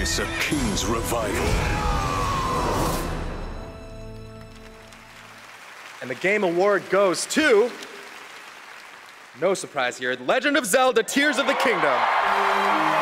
witness a king's revival. And the game award goes to. No surprise here Legend of Zelda Tears of the Kingdom.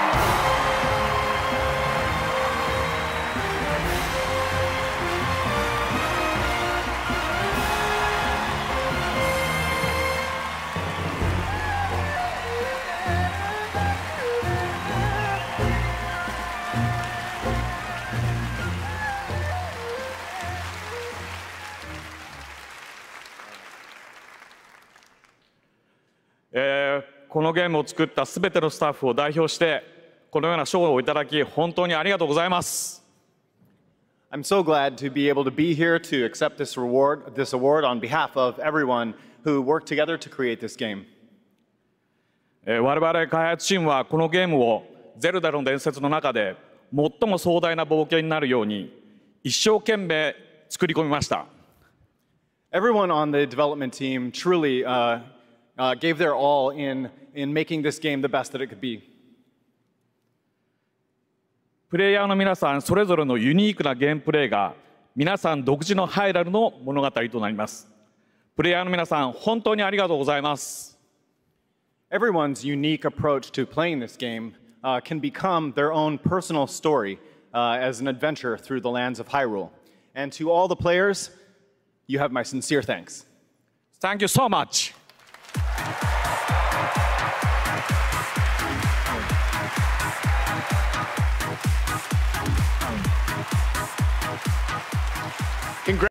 Eh, このゲームを作ったすべてのスタッフを代表してこのような賞をいただき本当にありがとうございます I'm so glad to be able to be here to accept this reward, this award on behalf of everyone who worked together to create this game. えー我々開発チームはこのゲームをゼルダの伝説の中で最も壮大な冒険になるように一生懸命作り込みました Everyone on the development team truly uh, uh, gave their all in, in making this game the best that it could be. プレイヤーの皆さんそれぞれのユニークなゲームプレイが皆さん独自のハイラルの物語となりますプレイヤーの皆さん本当にありがとうございます Everyone's unique approach to playing this game uh, can become their own personal story uh, as an adventure through the lands of Hyrule. And to all the players, you have my sincere thanks. Thank you so much